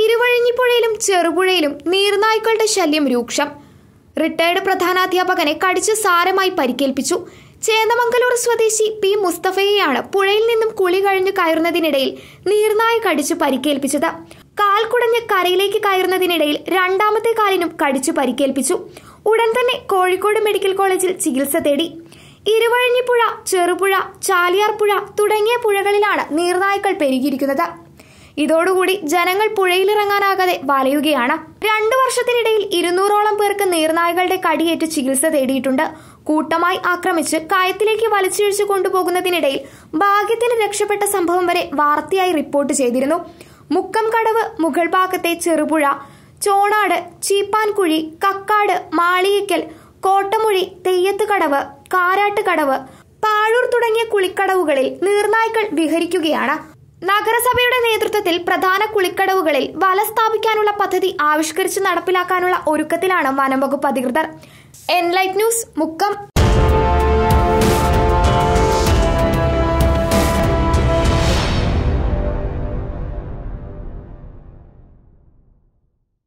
ഇരുവഴിഞ്ഞിപ്പുഴയിലും ചെറുപുഴയിലും നീർനായ്ക്കളുടെ ശല്യം രൂക്ഷം. റിട്ടയർഡ് പ്രധാനാധ്യാപകനെ കടിച്ച് സാരമായി പരിക്കേൽപ്പിച്ചു. ചേന്ദമംഗലൂർ സ്വദേശി പി മുസ്തഫയെയാണ് പുഴയിൽ നിന്നും കുളി കഴിഞ്ഞു കയറുന്നതിനിടയിൽ നീർനായ കടിച്ചു പരിക്കേൽപ്പിച്ചത്. കാൽ കുടഞ്ഞ് കരയിലേക്ക് കയറുന്നതിനിടയിൽ രണ്ടാമത്തെ കാലിനും കടിച്ചു പരിക്കേൽപ്പിച്ചു. ഉടൻ തന്നെ കോഴിക്കോട് മെഡിക്കൽ കോളേജിൽ ചികിത്സ തേടി. ഇരുവഴിഞ്ഞിപ്പുഴ ചെറുപുഴ ചാലിയാർപ്പുഴ തുടങ്ങിയ പുഴകളിലാണ് നീർനായ്ക്കൾ പെരുകിയിരിക്കുന്നത്. ഇതോടുകൂടി ജനങ്ങൾ പുഴയിലിറങ്ങാനാകാതെ വലയുകയാണ്. രണ്ടു വർഷത്തിനിടയിൽ ഇരുന്നൂറോളം പേർക്ക് നീർനായകളുടെ കടിയേറ്റ് ചികിത്സ തേടിയിട്ടുണ്ട്. കൂട്ടമായി ആക്രമിച്ച് കയത്തിലേക്ക് വലിച്ചിഴിച്ചു കൊണ്ടുപോകുന്നതിനിടയിൽ ഭാഗ്യത്തിന് രക്ഷപ്പെട്ട സംഭവം വരെ വാർത്തയായി റിപ്പോർട്ട് ചെയ്തിരുന്നു. മുക്കം കടവ് മുഗൾ ഭാഗത്തെ ചെറുപുഴ ചോണാട് ചീപ്പാൻകുഴി കക്കാട് മാളികയ്ക്കൽ കോട്ടമുഴി തെയ്യത്ത് കടവ് കാരാട്ട് കടവ് പാഴൂർ തുടങ്ങിയ കുളിക്കടവുകളിൽ നീർനായ്ക്കൾ വിഹരിക്കുകയാണ്. നഗരസഭയുടെ നേതൃത്വത്തിൽ പ്രധാന കുളിക്കടവുകളിൽ വല സ്ഥാപിക്കാനുള്ള പദ്ധതി ആവിഷ്കരിച്ച് നടപ്പിലാക്കാനുള്ള ഒരുക്കത്തിലാണ് വനം വകുപ്പ് അധികൃതർ. Enlight News Mukkam.